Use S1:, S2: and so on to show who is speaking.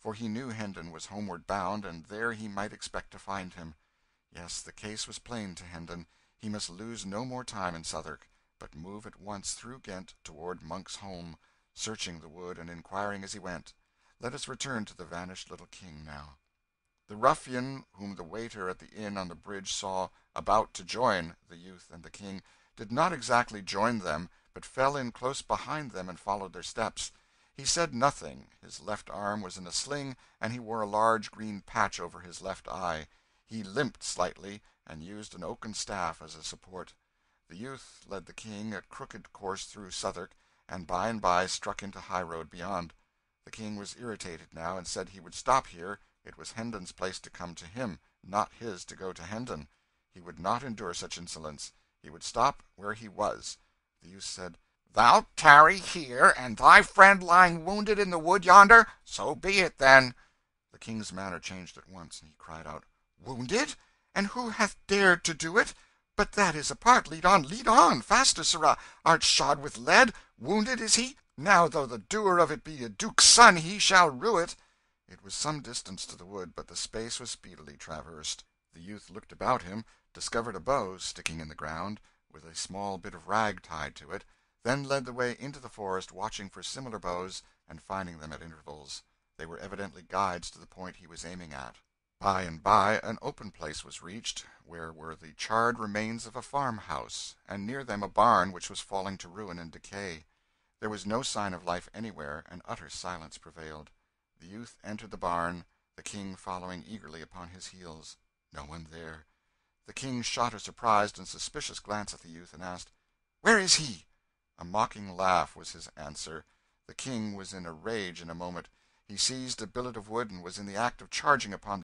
S1: for he knew Hendon was homeward bound, and there he might expect to find him. Yes, the case was plain to Hendon he must lose no more time in Southwark, but move at once through Kent toward Monk's Holm, searching the wood and inquiring as he went. Let us return to the vanished little King now. The ruffian whom the waiter at the inn on the bridge saw about to join the youth and the King, did not exactly join them, but fell in close behind them and followed their steps. He said nothing; his left arm was in a sling, and he wore a large green patch over his left eye. He limped slightly, and used an oaken staff as a support. The youth led the King a crooked course through Southwark, and by and by struck into high road beyond. The King was irritated now, and said he would stop here; it was Hendon's place to come to him, not his to go to Hendon. He would not endure such insolence; he would stop where he was. The youth said "Thou'lt tarry here, and thy friend lying wounded in the wood yonder? So be it, then." The King's manner changed at once, and he cried out "Wounded? And who hath dared to do it? But that is apart lead on, lead on faster, sirrah! Art shod with lead? Wounded, is he? Now though the doer of it be a duke's son, he shall rue it." It was some distance to the wood, but the space was speedily traversed. The youth looked about him, discovered a bough sticking in the ground, with a small bit of rag tied to it, then led the way into the forest, watching for similar boughs, and finding them at intervals. They were evidently guides to the point he was aiming at. By and by an open place was reached, where were the charred remains of a farmhouse, and near them a barn which was falling to ruin and decay. There was no sign of life anywhere, and utter silence prevailed. The youth entered the barn, the King following eagerly upon his heels. No one there. The King shot a surprised and suspicious glance at the youth, and asked, "Where is he?" A mocking laugh was his answer. The King was in a rage in a moment. He seized a billet of wood and was in the act of charging upon